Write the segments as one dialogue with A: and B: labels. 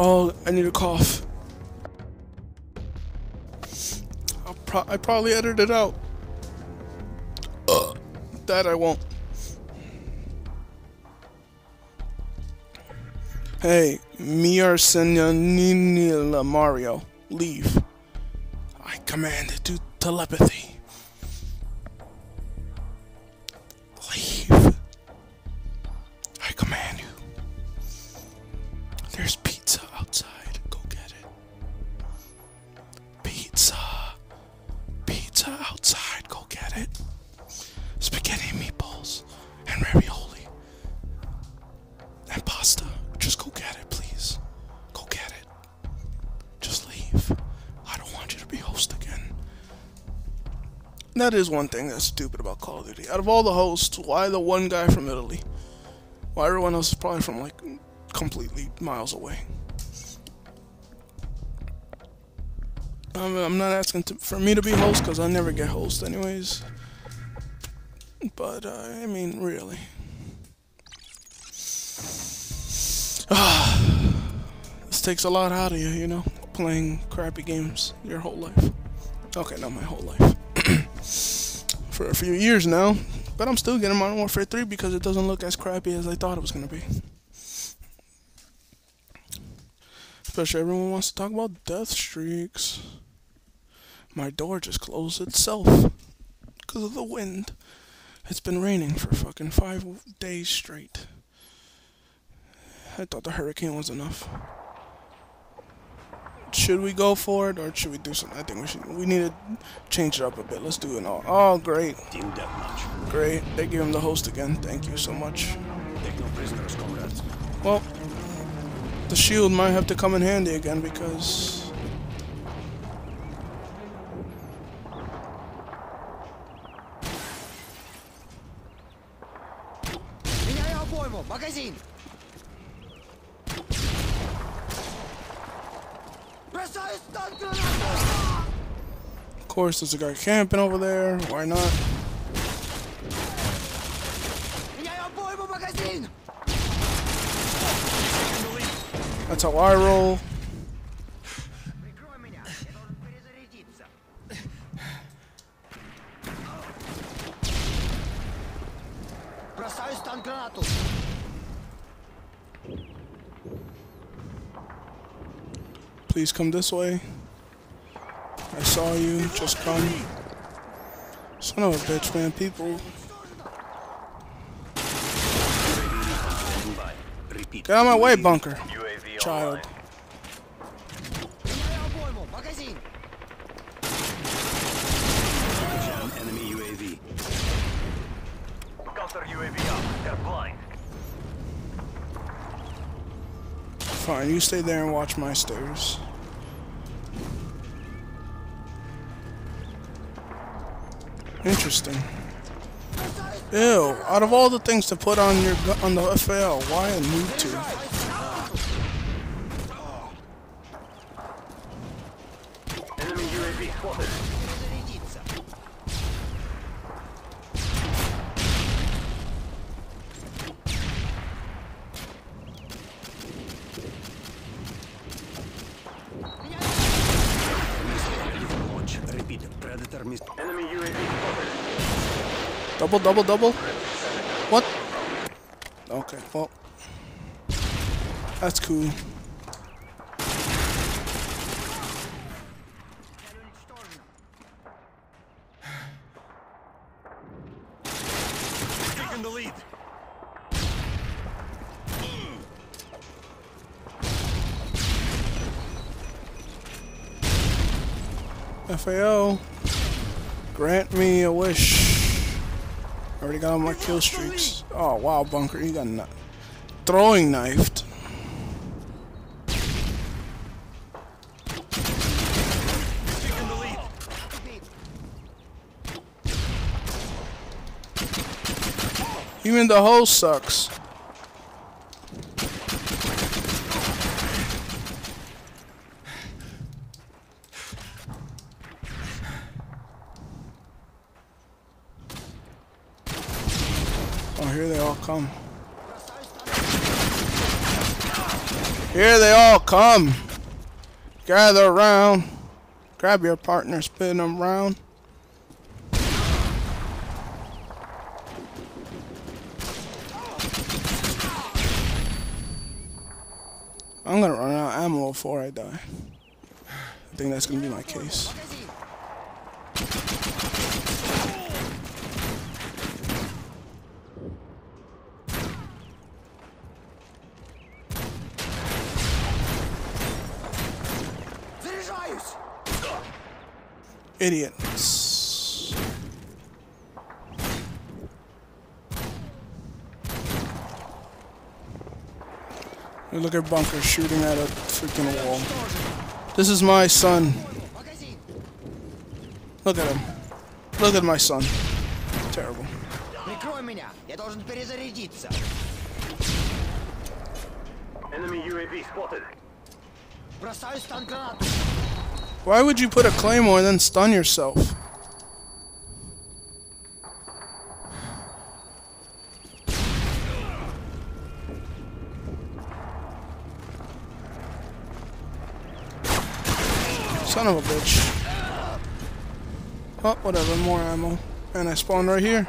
A: Oh, I need a cough. I'll pro I probably edited it out. Uh, that I won't. Hey, me are Senyanila Mario. Leave. I command to telepathy. That is one thing that's stupid about Call of Duty. Out of all the hosts, why the one guy from Italy? Why everyone else is probably from like completely miles away? I'm, I'm not asking to, for me to be host because I never get host anyways. But uh, I mean, really. this takes a lot out of you, you know, playing crappy games your whole life. Okay, not my whole life. For a few years now, but I'm still getting Modern Warfare 3 because it doesn't look as crappy as I thought it was gonna be. Especially everyone wants to talk about death streaks. My door just closed itself because of the wind. It's been raining for fucking five days straight. I thought the hurricane was enough. Should we go for it or should we do something? I think we should. We need to change it up a bit. Let's do it all. Oh, great.
B: Team deathmatch.
A: Great. They give him the host again. Thank you so much.
B: Take no prisoners, comrades.
A: Well, the shield might have to come in handy again because. Of course, there's a guy camping over there. Why not?
C: Меняю обойму! Магазин!
A: That's how I roll.
C: Прикрой меня! Я должен перезарядиться! Бросаю стан гранату!
A: Please come this way. I saw you. Just come. Son of a bitch, man. People. Get out of my way, bunker. Child. Fine, you stay there and watch my stairs. Interesting. Ew, out of all the things to put on your on the FAL, why a noob tube?
D: Enemy UAV.
A: Double, double, double? What? Okay, well. That's cool.
B: Taking the lead.
A: FAO, grant me a wish. Already got all my kill streaks. Oh wow, bunker, you got kni- throwing knifed. Even the hole sucks. Oh, here they all come. Gather around. Grab your partner, spin them round. I'm gonna run out of ammo before I die. I think that's gonna be my case. Idiots. We look at Bunker shooting at a freaking wall. This is my son.
C: Магазин.
A: Look at him. Look at my son. Terrible.
C: Прикрой меня. Я должен перезарядиться.
D: Enemy UAV spotted.
C: Бросаю стан гранату.
A: Why would you put a claymore and then stun yourself? Son of a bitch. Oh, whatever, more ammo. And I spawned right here.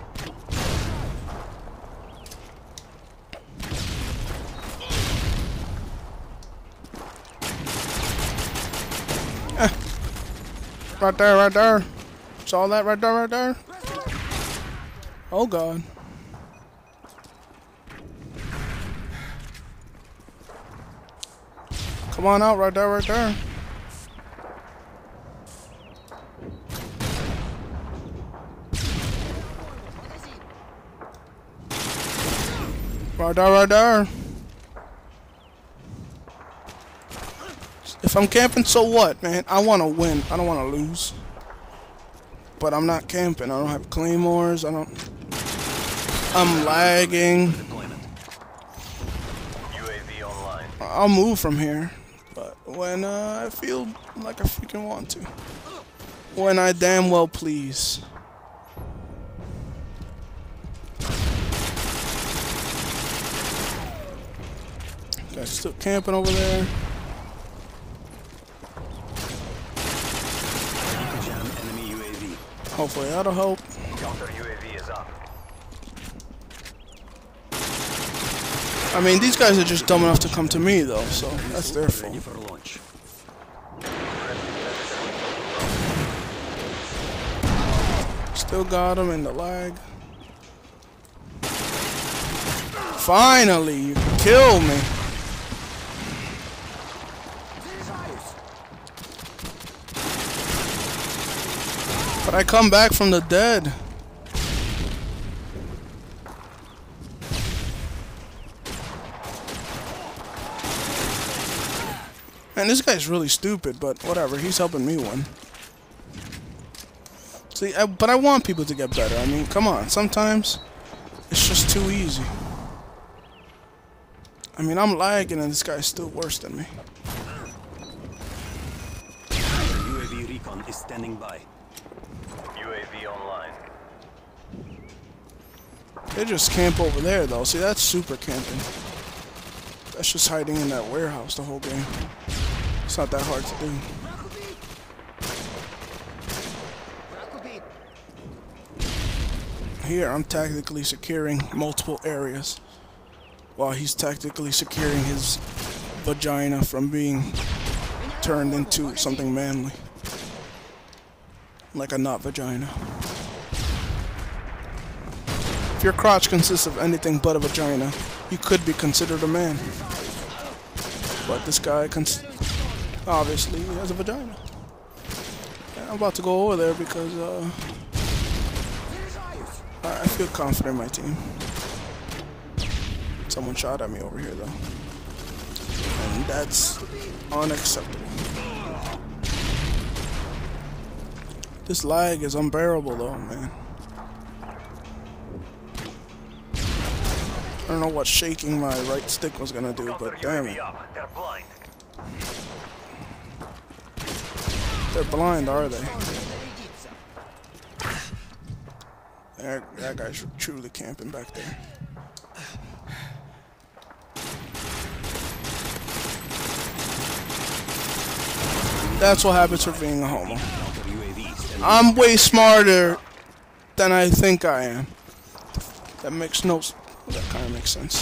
A: Right there, right there. Saw that right there, right there. Oh god. Come on out, right there, right there. Right there, right there. If I'm camping, so what, man? I want to win. I don't want to lose. But I'm not camping. I don't have claymores. I don't. I'm lagging.
B: Deployment.
D: UAV online.
A: I'll move from here. But when uh, I feel like I freaking want to. When I damn well please. Guys still camping over there.
B: Jam enemy UAV.
A: Hopefully that'll help. I mean, these guys are just dumb enough to come to me, though, so that's their fault. Still got him in the lag. Finally, you kill me. But I come back from the dead. Man, this guy's really stupid, but whatever. He's helping me win. See, I, but I want people to get better. I mean, come on. Sometimes it's just too easy. I mean, I'm lagging and this guy's still worse than me.
B: UAV recon is standing by.
D: UAV online.
A: They just camp over there, though. See, that's super camping. That's just hiding in that warehouse the whole game. It's not that hard to do. Here, I'm tactically securing multiple areas while he's tactically securing his vagina from being turned into something manly like a not vagina. If your crotch consists of anything but a vagina, you could be considered a man. But this guy obviously has a vagina. I'm about to go over there because uh, I feel confident in my team. Someone shot at me over here though. And that's unacceptable. This lag is unbearable though, man. I don't know what shaking my right stick was gonna do, but damn it.
D: They're blind,
A: are they? That, that guy's truly camping back there. That's what happens for being a homo.
B: Counter UAV. Stand
A: I'm way smarter than I think I am. That makes no. That kind of makes sense.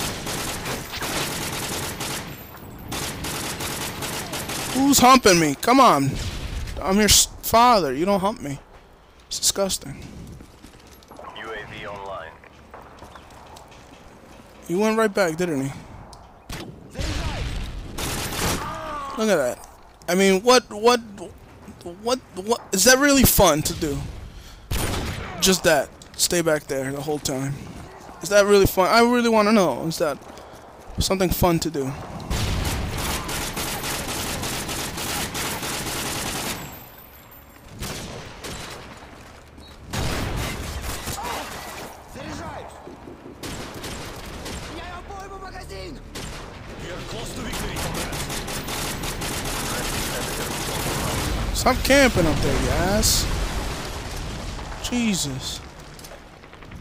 A: Who's humping me? Come on. I'm your father. You don't hump me. It's disgusting.
D: UAV online.
A: He went right back, didn't he? Look at that. I mean, what, what, what, what, is that really fun to do? Just that. Stay back there the whole time. Is that really fun? I really want to know. Is that something fun to do?
C: We
B: are close to victory, comrades.
A: Stop camping up there, guys. Jesus.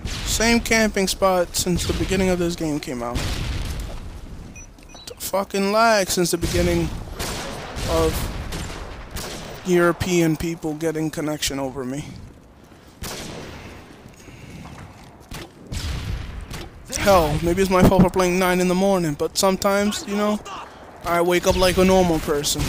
A: Same camping spot since the beginning of this game came out. The fucking lag since the beginning of European people getting connection over me. Hell, maybe it's my fault for playing 9 in the morning, but sometimes, you know, I wake up like a normal person.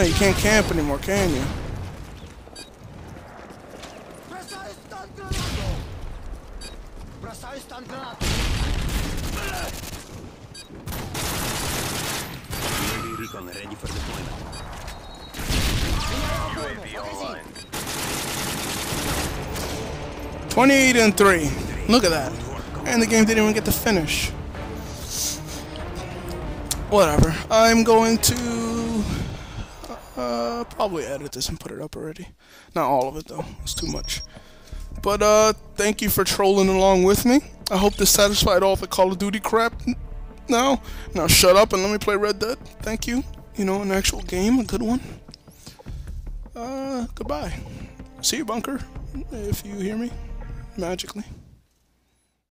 A: done. You can't camp anymore, can you? 28 and 3. Look at that. And the game didn't even get to finish. Whatever. I'm going to uh, probably edit this and put it up already. Not all of it though. It's too much. But uh, thank you for trolling along with me. I hope this satisfied all the Call of Duty crap. Now, now shut up and let me play Red Dead. Thank you. You know, an actual game, a good one. Uh, goodbye. See you, bunker. If you hear me magically.